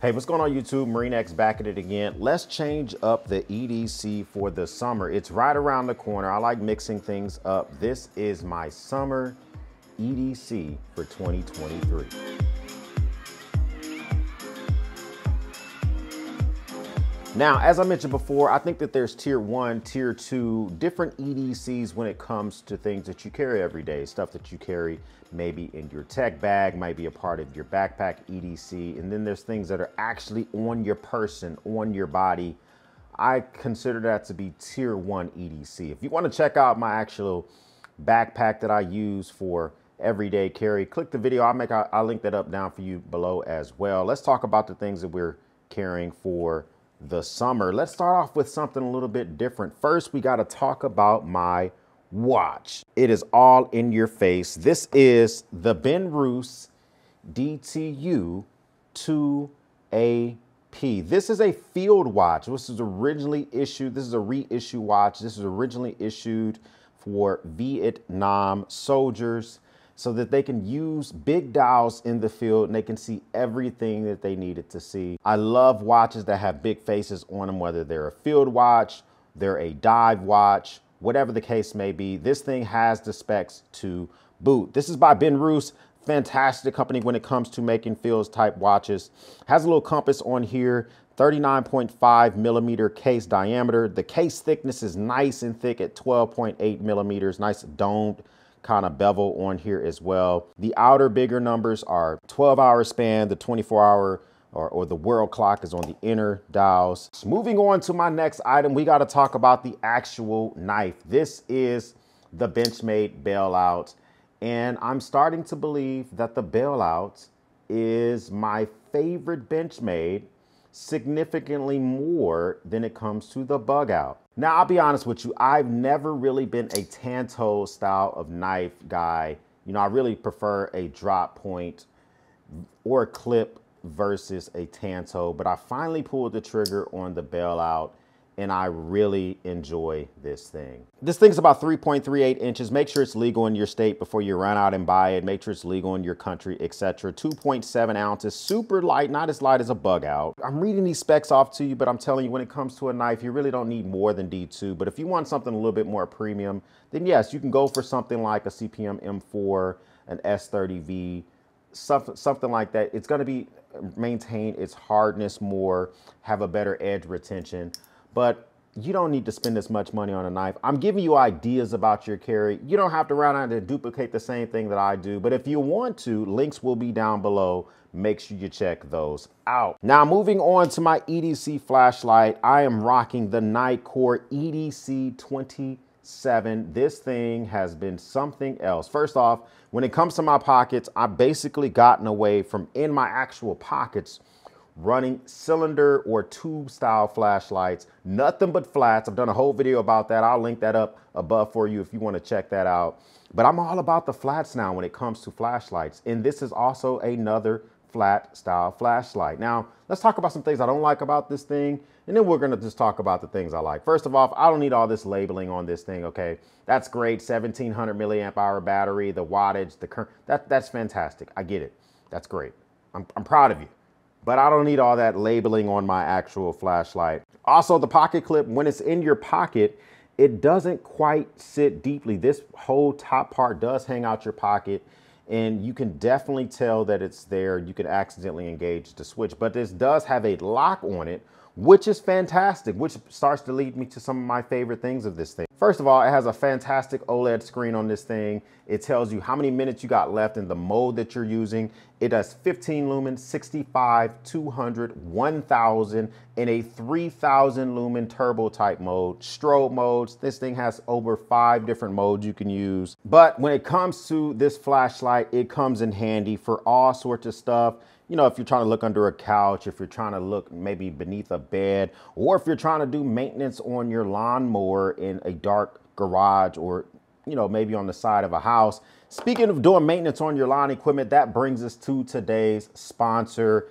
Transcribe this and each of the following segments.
Hey, what's going on YouTube? MarineX back at it again. Let's change up the EDC for the summer. It's right around the corner. I like mixing things up. This is my summer EDC for 2023. Now, as I mentioned before, I think that there's tier one, tier two, different EDCs when it comes to things that you carry every day, stuff that you carry maybe in your tech bag, might be a part of your backpack EDC. And then there's things that are actually on your person, on your body. I consider that to be tier one EDC. If you want to check out my actual backpack that I use for everyday carry, click the video. I'll make, I'll link that up down for you below as well. Let's talk about the things that we're carrying for the summer. Let's start off with something a little bit different. First, we got to talk about my watch. It is all in your face. This is the Benrus DTU 2AP. This is a field watch. This is originally issued. This is a reissue watch. This is originally issued for Vietnam soldiers so that they can use big dials in the field and they can see everything that they needed to see. I love watches that have big faces on them, whether they're a field watch, they're a dive watch, whatever the case may be. This thing has the specs to boot. This is by Benrus fantastic company when it comes to making fields type watches. Has a little compass on here, 39.5 millimeter case diameter. The case thickness is nice and thick at 12.8 millimeters, nice domed kind of bevel on here as well. The outer bigger numbers are 12 hour span, the 24 hour or, or, the world clock is on the inner dials. So moving on to my next item, we gotta talk about the actual knife. This is the Benchmade bailout. And I'm starting to believe that the bailout is my favorite Benchmade significantly more than it comes to the bug out. Now, I'll be honest with you, I've never really been a Tanto style of knife guy. You know, I really prefer a drop point or a clip versus a Tanto, but I finally pulled the trigger on the bailout and I really enjoy this thing. This thing's about 3.38 inches. Make sure it's legal in your state before you run out and buy it. Make sure it's legal in your country, etc. 2.7 ounces, super light, not as light as a bug out. I'm reading these specs off to you, but I'm telling you, when it comes to a knife, you really don't need more than D2. But if you want something a little bit more premium, then yes, you can go for something like a CPM M4, an S30V, something, like that. It's gonna be uh, maintain its hardness more, have a better edge retention but you don't need to spend as much money on a knife. I'm giving you ideas about your carry. You don't have to run out and duplicate the same thing that I do, but if you want to, links will be down below. Make sure you check those out. Now moving on to my EDC flashlight, I am rocking the Nitecore EDC 27. This thing has been something else. First off, when it comes to my pockets, I've basically gotten away from in my actual pockets running cylinder or tube style flashlights, nothing but flats. I've done a whole video about that. I'll link that up above for you if you want to check that out. But I'm all about the flats now when it comes to flashlights. And this is also another flat style flashlight. Now, let's talk about some things I don't like about this thing, and then we're gonna just talk about the things I like. First of all, I don't need all this labeling on this thing, okay? That's great, 1700 milliamp hour battery, the wattage, the current, that, that's fantastic. I get it, that's great. I'm, I'm proud of you but I don't need all that labeling on my actual flashlight. Also, the pocket clip, when it's in your pocket, it doesn't quite sit deeply. This whole top part does hang out your pocket and you can definitely tell that it's there. You could accidentally engage the switch, but this does have a lock on it which is fantastic, which starts to lead me to some of my favorite things of this thing. First of all, it has a fantastic OLED screen on this thing. It tells you how many minutes you got left in the mode that you're using. It has 15 lumen, 65, 200, 1000, and a 3000 lumen turbo type mode. Strobe modes, this thing has over five different modes you can use. But when it comes to this flashlight, it comes in handy for all sorts of stuff you know, if you're trying to look under a couch, if you're trying to look maybe beneath a bed, or if you're trying to do maintenance on your lawnmower in a dark garage or, you know, maybe on the side of a house. Speaking of doing maintenance on your lawn equipment, that brings us to today's sponsor,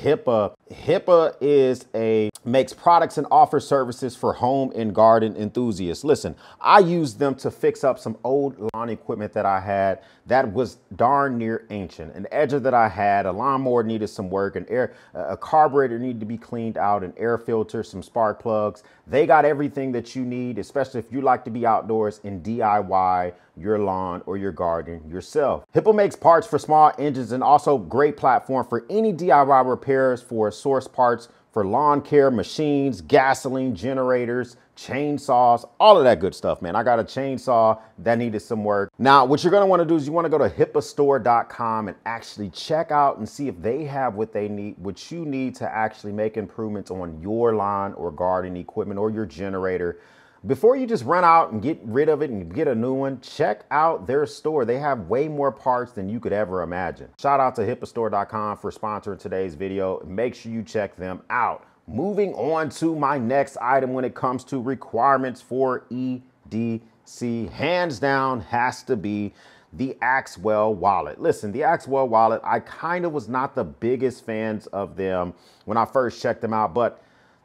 Hipa. Hipa is a makes products and offers services for home and garden enthusiasts. Listen, I used them to fix up some old lawn equipment that I had that was darn near ancient. An edger that I had, a lawnmower needed some work, an air, a carburetor needed to be cleaned out, an air filter, some spark plugs. They got everything that you need, especially if you like to be outdoors and DIY your lawn or your garden yourself. Hipa makes parts for small engines and also great platform for any DIY repairs for source parts for lawn care machines, gasoline generators, chainsaws, all of that good stuff, man. I got a chainsaw that needed some work. Now, what you're gonna wanna do is you wanna go to hipastore.com and actually check out and see if they have what they need, what you need to actually make improvements on your lawn or garden equipment or your generator before you just run out and get rid of it and get a new one, check out their store. They have way more parts than you could ever imagine. Shout out to hipastore.com for sponsoring today's video. Make sure you check them out. Moving on to my next item when it comes to requirements for EDC, hands down has to be the Axwell wallet. Listen, the Axwell wallet, I kind of was not the biggest fans of them when I first checked them out, but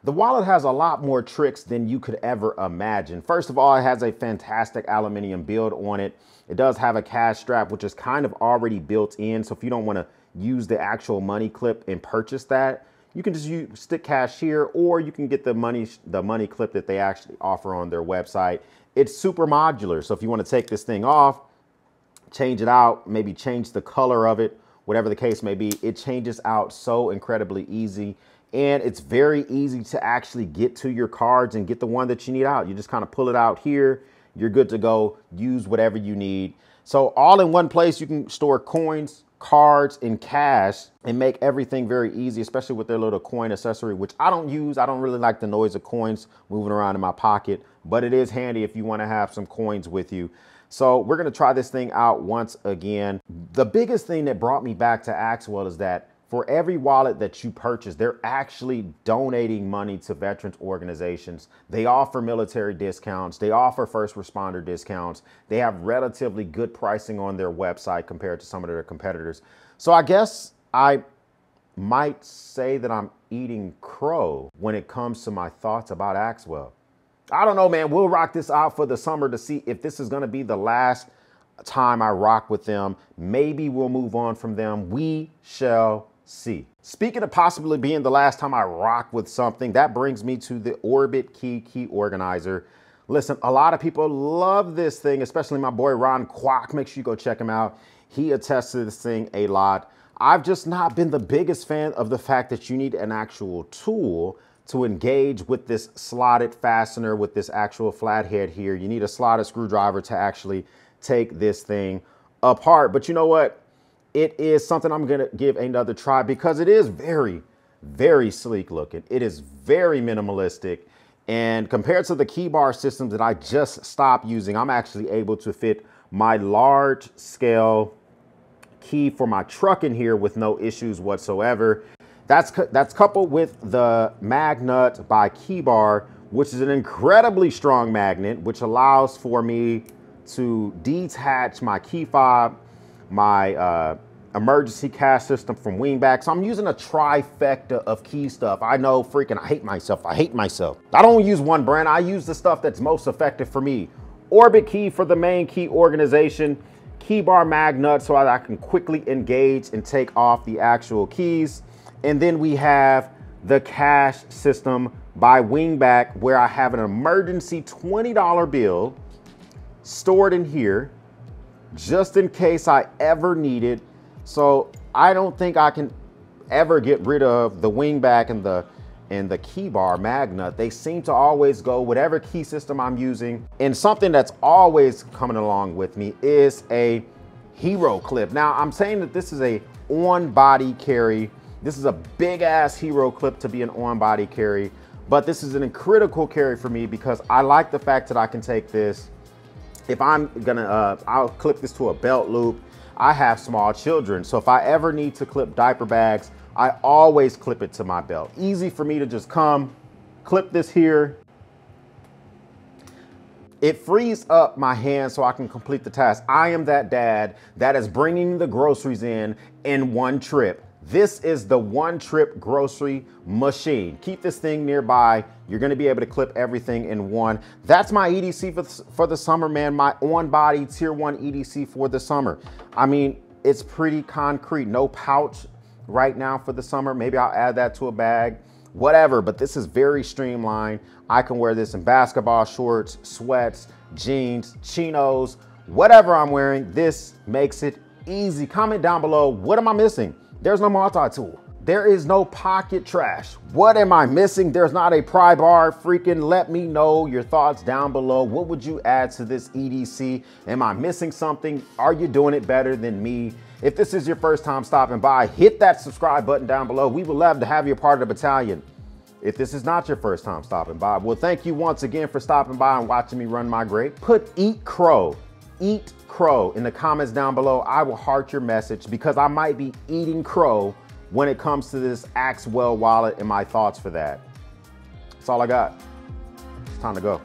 the wallet has a lot more tricks than you could ever imagine. First of all, it has a fantastic aluminum build on it. It does have a cash strap, which is kind of already built in. So if you don't want to use the actual money clip and purchase that, you can just use, stick cash here, or you can get the money the money clip that they actually offer on their website. It's super modular. So if you want to take this thing off, change it out, maybe change the color of it, whatever the case may be, it changes out so incredibly easy and it's very easy to actually get to your cards and get the one that you need out. You just kind of pull it out here. You're good to go. Use whatever you need. So all in one place, you can store coins, cards, and cash and make everything very easy, especially with their little coin accessory, which I don't use. I don't really like the noise of coins moving around in my pocket, but it is handy if you want to have some coins with you. So we're going to try this thing out once again. The biggest thing that brought me back to Axwell is that for every wallet that you purchase, they're actually donating money to veterans organizations. They offer military discounts, they offer first responder discounts, they have relatively good pricing on their website compared to some of their competitors. So I guess I might say that I'm eating crow when it comes to my thoughts about Axwell. I don't know, man. We'll rock this out for the summer to see if this is going to be the last time I rock with them. Maybe we'll move on from them. We shall see. Speaking of possibly being the last time I rock with something, that brings me to the Orbitkey Key Organizer. Listen, a lot of people love this thing, especially my boy Ron Kwok. Make sure you go check him out. He attests to this thing a lot. I've just not been the biggest fan of the fact that you need an actual tool to engage with this slotted fastener with this actual flathead here. You need a slotted screwdriver to actually take this thing apart. But you know what? It is something I'm going to give another try because it is very, very sleek looking. It is very minimalistic. And compared to the Keybar systems that I just stopped using, I'm actually able to fit my large scale key for my truck in here with no issues whatsoever. That's, that's coupled with the Magnut by KeyBar, which is an incredibly strong magnet, which allows for me to detach my key fob, my uh, emergency cash system from Wingback. So I'm using a trifecta of key stuff. I know freaking I hate myself. I hate myself. I don't use one brand. I use the stuff that's most effective for me. Orbitkey for the main key organization. key Keybar Magnut so I can quickly engage and take off the actual keys. And then we have the cash system by Wingback where I have an emergency $20 bill stored in here just in case I ever need it so I don't think I can ever get rid of the wingback and the and the Keybar Magnut. They seem to always go whatever key system I'm using. And something that's always coming along with me is a Heroclip. Now I'm saying that this is a on body carry. This is a big ass Heroclip to be an on body carry, but this is an critical carry for me because I like the fact that I can take this. If I'm gonna, uh, I'll clip this to a belt loop I have small children. So if I ever need to clip diaper bags, I always clip it to my belt. Easy for me to just come, clip this here. It frees up my hand so I can complete the task. I am that dad that is bringing the groceries in in one trip. This is the one trip grocery machine. Keep this thing nearby. You're gonna be able to clip everything in one. That's my EDC for the, for the summer, man. My on body tier one EDC for the summer. I mean, it's pretty concrete. No pouch right now for the summer. Maybe I'll add that to a bag, whatever. But this is very streamlined. I can wear this in basketball shorts, sweats, jeans, chinos, whatever I'm wearing. This makes it easy. Comment down below, what am I missing? There's no multi-tool. There is no pocket trash. What am I missing? There's not a pry bar. Freaking let me know your thoughts down below. What would you add to this EDC? Am I missing something? Are you doing it better than me? If this is your first time stopping by, hit that subscribe button down below. We would love to have you part of the battalion. If this is not your first time stopping by, well, thank you once again for stopping by and watching me run my grade. Put eat crow, eat crow in the comments down below. I will heart your message because I might be eating crow when it comes to this Axwell wallet and my thoughts for that. That's all I got. It's time to go.